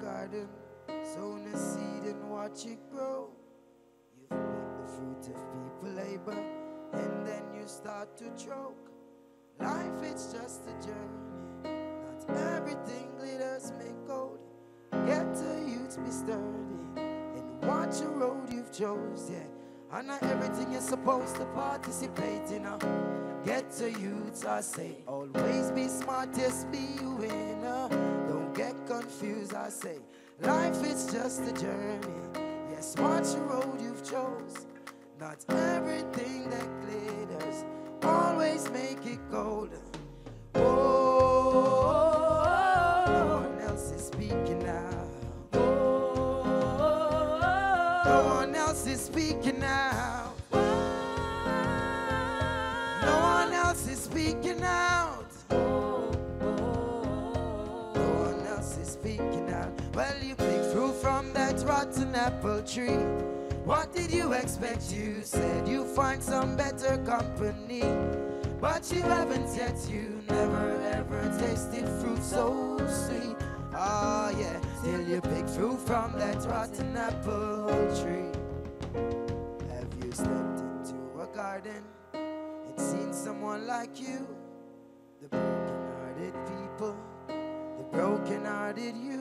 garden, sown a seed and watch it grow. You've picked the fruit of people labor, and then you start to choke. Life it's just a journey, not everything glitters make gold. Get to youth, be sturdy, and watch the road you've chose, yeah. And not everything you're supposed to participate in. Uh. Get to youths, I say. Always be smart, yes, be a winner. Get confused, I say. Life is just a journey. Yes, watch the road you've chose. Not everything that glitters always make it golden. Oh, no one else is speaking now. No one else is speaking out. No one else is speaking out. Well, you picked fruit from that rotten apple tree. What did you expect? You said you'd find some better company. But you haven't yet, you never ever tasted fruit so sweet. Ah, yeah, till you pick fruit from that rotten apple tree. Have you stepped into a garden and seen someone like you? The broken-hearted people, the broken-hearted youths,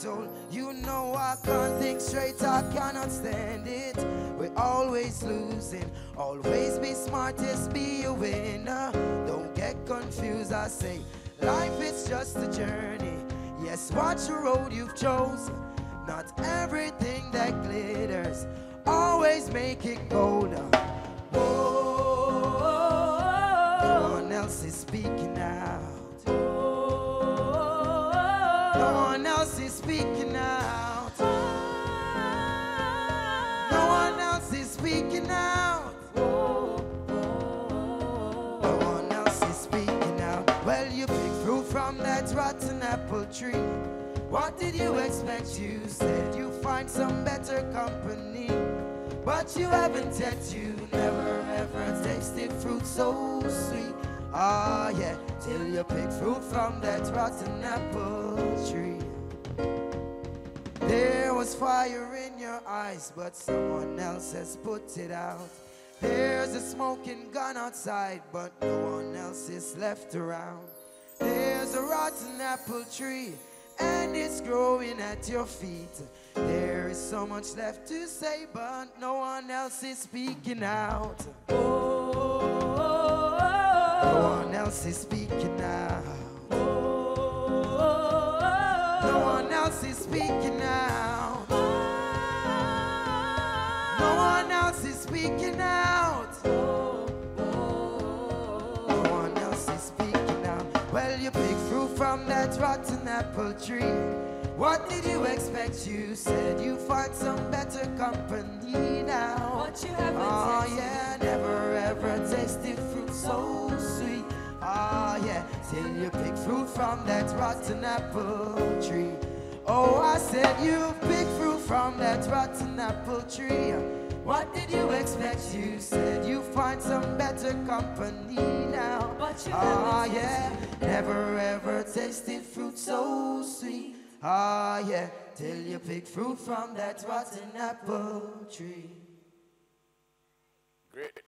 told. You know I can't think straight, I cannot stand it. We're always losing, always be smartest, be a winner. Don't get confused, I say, life is just a journey. Yes, watch the road you've chosen. Not everything that glitters always make it gold. No one else is speaking out. No one else is speaking out. No one else is speaking out. Well, you pick fruit from that rotten apple tree. What did you expect? You said you find some better company. But you haven't yet, you never ever tasted fruit so sweet. Ah, yeah, till you pick fruit from that rotten apple tree. There was fire in your eyes, but someone else has put it out. There's a smoking gun outside, but no one else is left around. There's a rotten apple tree, and it's growing at your feet. There is so much left to say, but no one else is speaking out. One else is speaking out. Oh. No one else is speaking out. No oh. one else is speaking out. No one else is speaking out. Well, you pick fruit from that rotten apple tree. What did you expect? You said you find some better company now. But you haven't Oh yeah, from that rotten apple tree. Oh, I said you pick fruit from that rotten apple tree. What did you expect? You said you find some better company now. But you ah yeah, never ever tasted fruit so sweet. Ah yeah, till you pick fruit from that rotten apple tree. Great.